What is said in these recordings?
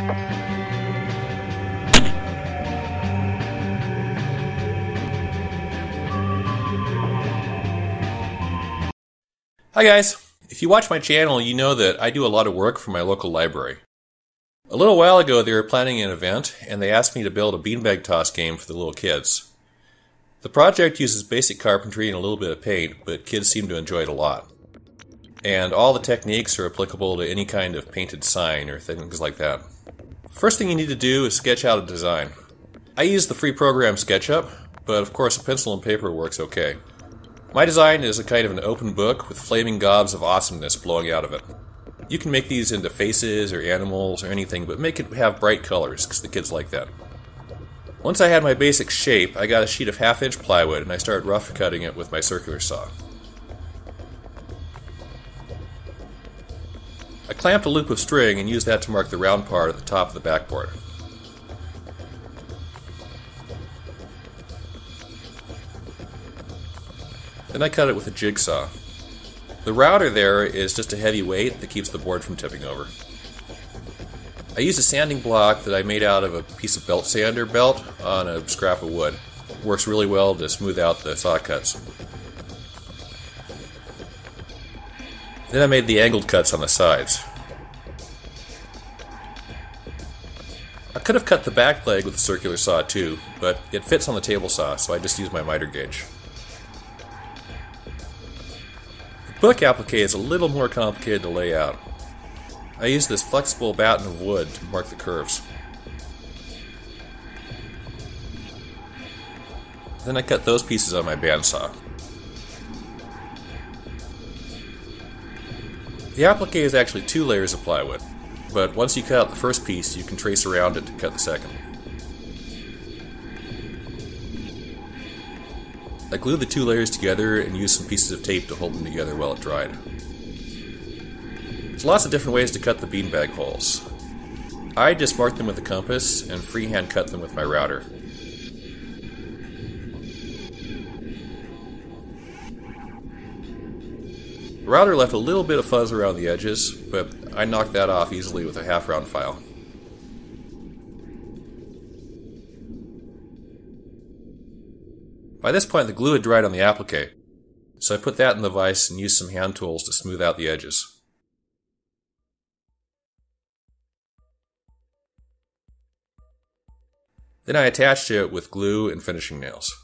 Hi guys! If you watch my channel, you know that I do a lot of work for my local library. A little while ago, they were planning an event, and they asked me to build a beanbag toss game for the little kids. The project uses basic carpentry and a little bit of paint, but kids seem to enjoy it a lot. And all the techniques are applicable to any kind of painted sign or things like that. First thing you need to do is sketch out a design. I use the free program SketchUp, but of course a pencil and paper works okay. My design is a kind of an open book with flaming gobs of awesomeness blowing out of it. You can make these into faces or animals or anything, but make it have bright colors, because the kids like that. Once I had my basic shape, I got a sheet of half inch plywood and I started rough cutting it with my circular saw. I clamped a loop of string and used that to mark the round part at the top of the backboard. Then I cut it with a jigsaw. The router there is just a heavy weight that keeps the board from tipping over. I used a sanding block that I made out of a piece of belt sander belt on a scrap of wood. It works really well to smooth out the saw cuts. Then I made the angled cuts on the sides. I could have cut the back leg with a circular saw too, but it fits on the table saw, so I just used my miter gauge. The book applique is a little more complicated to lay out. I use this flexible batten of wood to mark the curves. Then I cut those pieces on my bandsaw. The applique is actually two layers of plywood, but once you cut out the first piece, you can trace around it to cut the second. I glued the two layers together and used some pieces of tape to hold them together while it dried. There's lots of different ways to cut the beanbag holes. I just marked them with a compass and freehand cut them with my router. The router left a little bit of fuzz around the edges, but I knocked that off easily with a half round file. By this point, the glue had dried on the applique, so I put that in the vise and used some hand tools to smooth out the edges. Then I attached it with glue and finishing nails.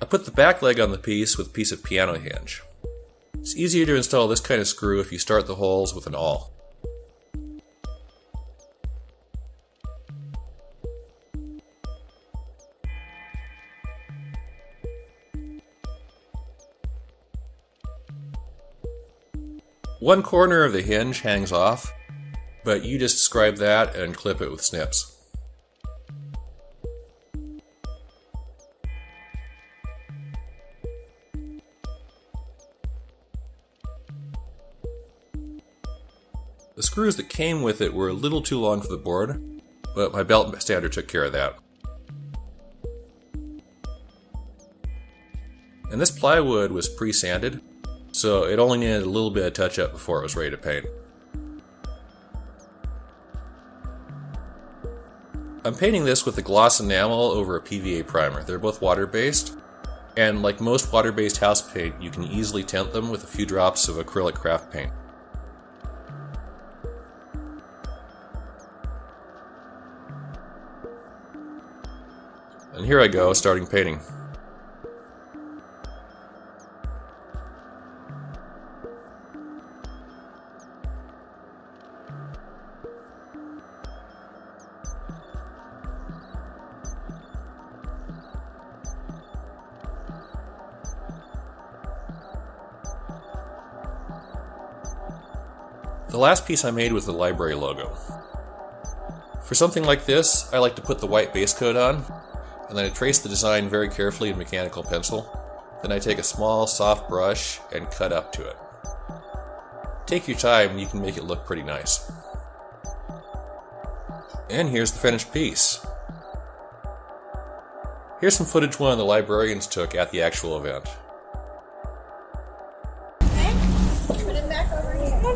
I put the back leg on the piece with a piece of piano hinge. It's easier to install this kind of screw if you start the holes with an awl. One corner of the hinge hangs off, but you just scribe that and clip it with snips. The screws that came with it were a little too long for the board, but my belt sander took care of that. And this plywood was pre-sanded, so it only needed a little bit of touch-up before it was ready to paint. I'm painting this with a gloss enamel over a PVA primer. They're both water-based, and like most water-based house paint, you can easily tint them with a few drops of acrylic craft paint. And here I go, starting painting. The last piece I made was the library logo. For something like this, I like to put the white base coat on, and then I trace the design very carefully in mechanical pencil. Then I take a small, soft brush and cut up to it. Take your time and you can make it look pretty nice. And here's the finished piece. Here's some footage one of the librarians took at the actual event. Okay, put it back over here.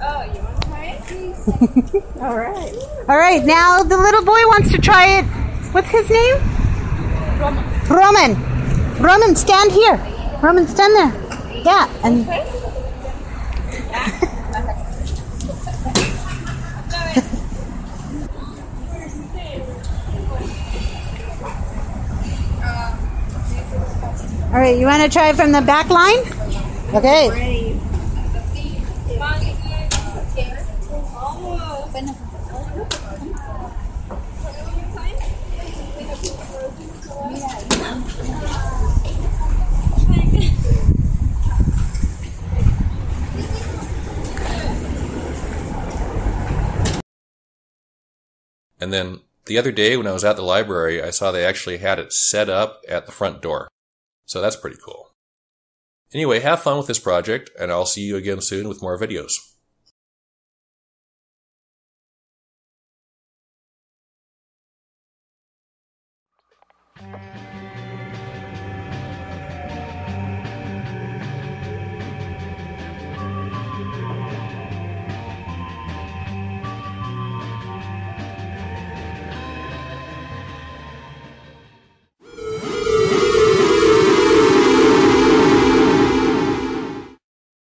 Oh, you want to try it? All right. All right. Now the little boy wants to try it. What's his name? Roman. Roman. Roman, stand here. Roman, stand there. Yeah. And. All right. You want to try from the back line? Okay. And then the other day when I was at the library, I saw they actually had it set up at the front door. So that's pretty cool. Anyway, have fun with this project, and I'll see you again soon with more videos. Thank